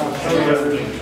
So,